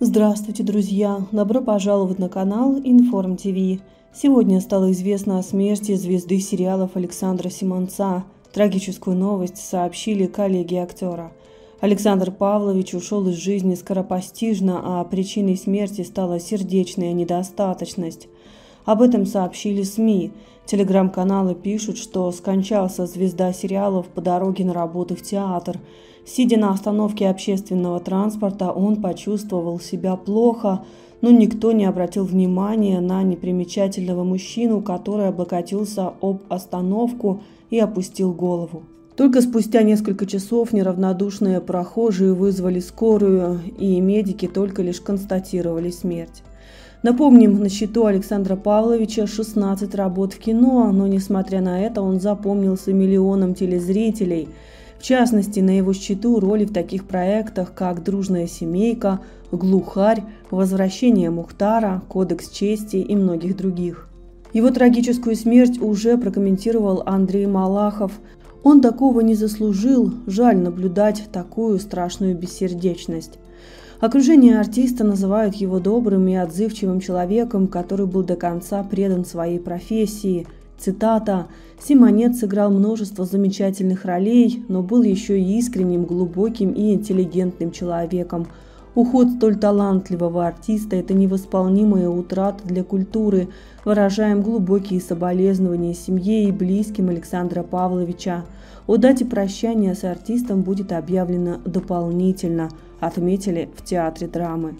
Здравствуйте, друзья! Добро пожаловать на канал Информ ТВ. Сегодня стало известно о смерти звезды сериалов Александра Симонца. Трагическую новость сообщили коллеги актера. Александр Павлович ушел из жизни скоропостижно, а причиной смерти стала сердечная недостаточность. Об этом сообщили СМИ. Телеграм-каналы пишут, что скончался звезда сериалов по дороге на работу в театр. Сидя на остановке общественного транспорта, он почувствовал себя плохо, но никто не обратил внимания на непримечательного мужчину, который облокотился об остановку и опустил голову. Только спустя несколько часов неравнодушные прохожие вызвали скорую, и медики только лишь констатировали смерть. Напомним, на счету Александра Павловича 16 работ в кино, но несмотря на это он запомнился миллионам телезрителей. В частности, на его счету роли в таких проектах, как «Дружная семейка», «Глухарь», «Возвращение Мухтара», «Кодекс чести» и многих других. Его трагическую смерть уже прокомментировал Андрей Малахов. Он такого не заслужил, жаль наблюдать такую страшную бессердечность. Окружение артиста называют его добрым и отзывчивым человеком, который был до конца предан своей профессии. Цитата «Симонет сыграл множество замечательных ролей, но был еще и искренним, глубоким и интеллигентным человеком. Уход столь талантливого артиста – это невосполнимая утрата для культуры. Выражаем глубокие соболезнования семье и близким Александра Павловича. О дате прощания с артистом будет объявлено дополнительно, отметили в Театре драмы.